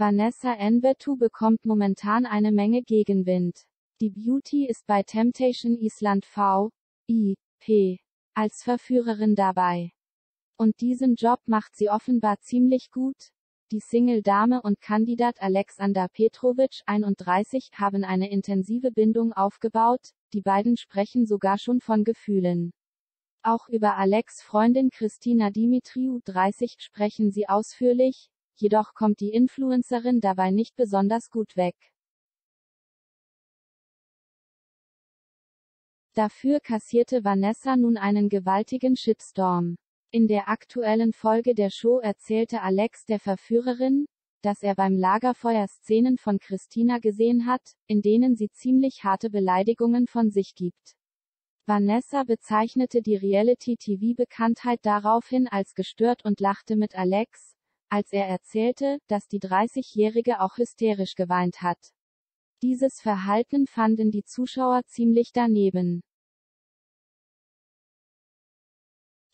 Vanessa Envetu bekommt momentan eine Menge Gegenwind. Die Beauty ist bei Temptation Island V. I. P. als Verführerin dabei. Und diesen Job macht sie offenbar ziemlich gut. Die Single-Dame und Kandidat Alexander Petrovic 31 haben eine intensive Bindung aufgebaut, die beiden sprechen sogar schon von Gefühlen. Auch über Alex Freundin Christina Dimitriou 30 sprechen sie ausführlich, jedoch kommt die Influencerin dabei nicht besonders gut weg. Dafür kassierte Vanessa nun einen gewaltigen Shitstorm. In der aktuellen Folge der Show erzählte Alex der Verführerin, dass er beim Lagerfeuer Szenen von Christina gesehen hat, in denen sie ziemlich harte Beleidigungen von sich gibt. Vanessa bezeichnete die Reality-TV-Bekanntheit daraufhin als gestört und lachte mit Alex, als er erzählte, dass die 30-Jährige auch hysterisch geweint hat. Dieses Verhalten fanden die Zuschauer ziemlich daneben.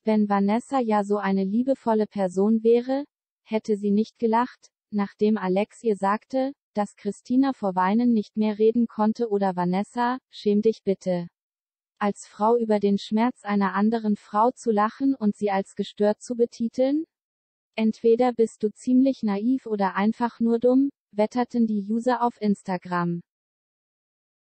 Wenn Vanessa ja so eine liebevolle Person wäre, hätte sie nicht gelacht, nachdem Alex ihr sagte, dass Christina vor Weinen nicht mehr reden konnte oder Vanessa, schäm dich bitte. Als Frau über den Schmerz einer anderen Frau zu lachen und sie als gestört zu betiteln? Entweder bist du ziemlich naiv oder einfach nur dumm, wetterten die User auf Instagram.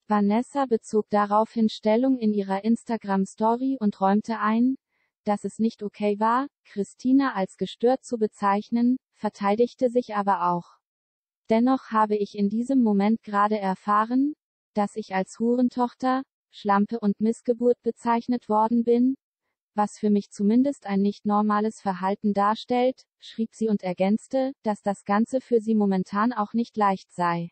Vanessa bezog daraufhin Stellung in ihrer Instagram-Story und räumte ein, dass es nicht okay war, Christina als gestört zu bezeichnen, verteidigte sich aber auch. Dennoch habe ich in diesem Moment gerade erfahren, dass ich als Hurentochter, Schlampe und Missgeburt bezeichnet worden bin, was für mich zumindest ein nicht normales Verhalten darstellt, schrieb sie und ergänzte, dass das Ganze für sie momentan auch nicht leicht sei.